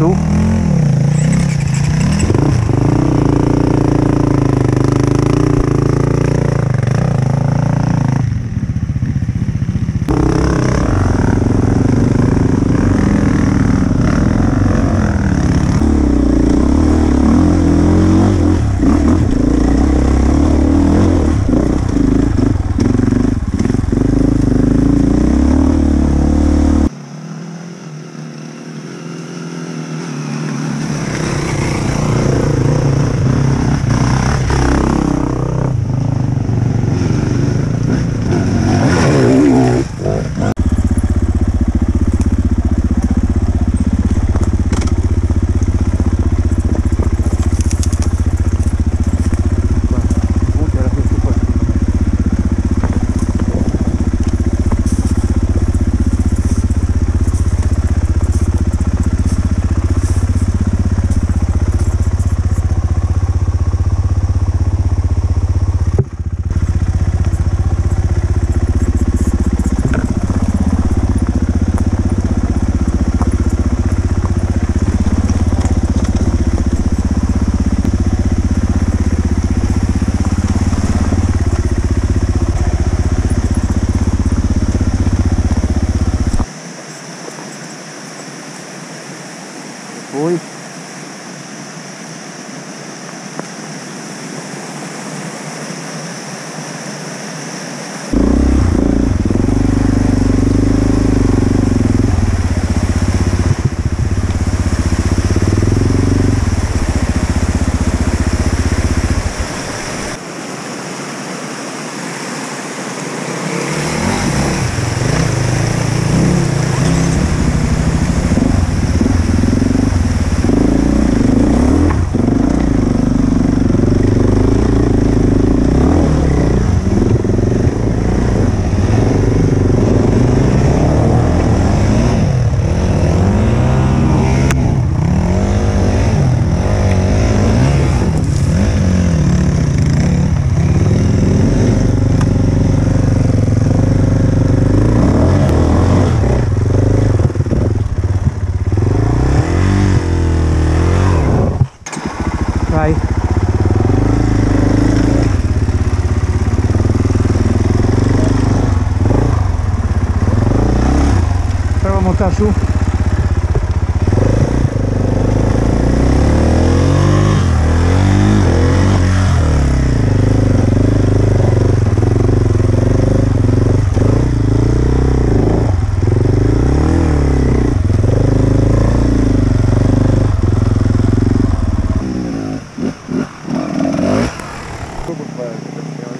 morceau. Vai. Vou montar a chuva. Obrigado.